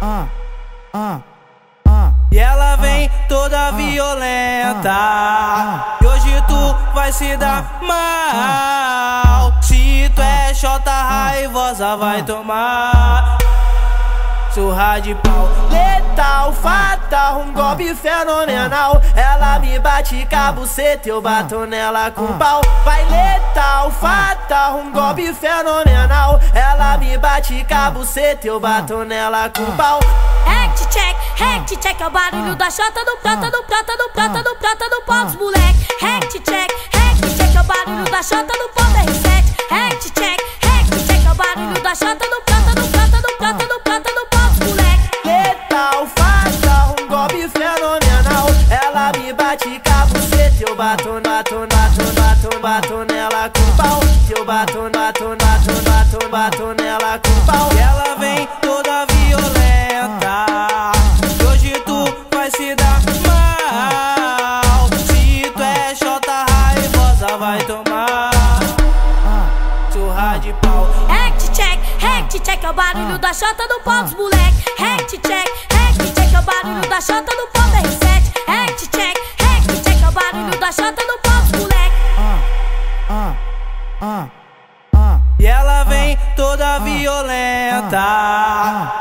ah, ah, ah. E ela vem toda violenta. E hoje tu vai se dar mal. Se tu é chota raivosa, vai tomar surra de pau. Letal, fatal, um golpe fenomenal. Ela me bate cabuceta, eu bato nela com pau. Vai letal, fatal, um golpe fenomenal. Ela me bate cabuceta, eu bato nela com pau. Act check, act check, é o barulho da chota do prata, do prata, do prata, do prata, do pau dos moleque. Act check, act check, é o barulho da chota do pau da R7. Act check, act check, é o barulho da chota do prata, do prata, do prata, do prata, do pau dos moleque. Letal, fatal, um golpe fenomenal. Ela me bate cabuceta, eu bato, bato, bato, bato, bato nela pau. Eu bato, bato, bato, bato, bato nela com pau. Ela vem toda violenta. E hoje tu vai se dar mal. Se tu é chota raivosa, vai tomar surra de pau. Act check, act check, é o barulho da chota do pau dos moleque. Act check, act check, é o barulho da chota do pau ah, ah. E ela vem toda violenta.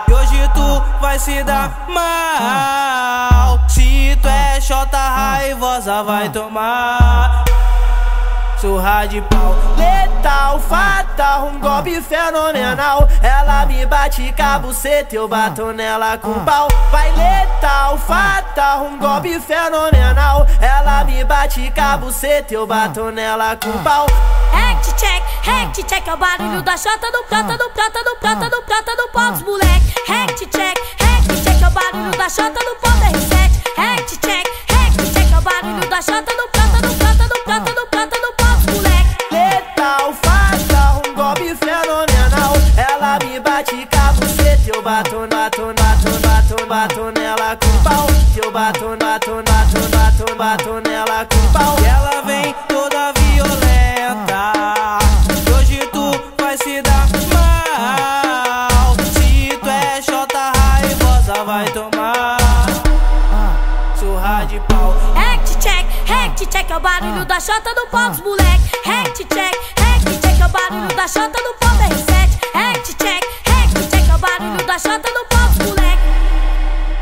E hoje tu vai se dar mal. Se tu é chota raivosa, vai tomar surra de pau. Letal, fatal, um golpe fenomenal. Ela me bate cabuceta, eu bato nela com pau. Vai letal, fatal, um golpe fenomenal. Ela me bate cabuceta, eu bato nela com pau. Act check, act check, é o barulho da chota do prata, do prata, do prata, do prata, do pau dos moleque. Act check, act check, é o barulho da chota do pau da R7. Act check, act check, é o barulho da chota do prata, do prata, do prata, do prata, do pau dos moleque. Letal, fatal, um golpe fenomenal. Ela me bate cabuceta, eu bato, bato, bato, bato, bato nela com pau. Eu bato, bato, bato, bato, bato nela com pau. Ela vem surra de pau. Act check, act check, é o barulho da chota do pau dos moleque. Act check, act check, é o barulho da chota do pau da R7. Act check, act check, é o barulho da chota do pau dos moleque.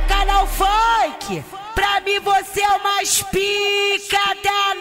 Canal Funk, pra mim você é o mais pica danado.